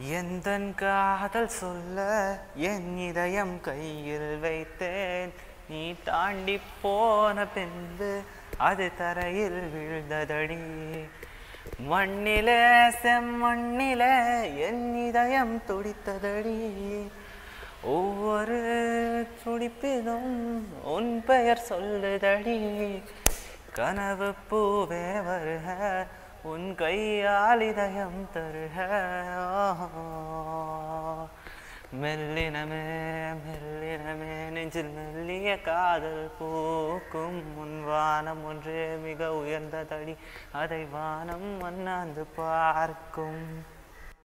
எந்தன் காதல் சொல்ல என் இதயம் கையில் வைத்தேன். நீ தாண்டி போன பின்பு அது தரையில் விழுந்ததடி. மண்ணிலே செம்மண்ணிலே என் இதயம் துடித்ததடி. ஒவ்வொரு துடிப்பிலும் உன் பெயர் சொல்லுதடி. கனவு பூவே வருக உன் கையால் இதயம் தருக. மெல்லினமே மெல்லினமே நெஞ்சில் மெல்லிய காதல் பூக்கும். உன் வானம் ஒன்றே மிக உயர்ந்ததடி அதை வானம் மன்னாந்து பார்க்கும்.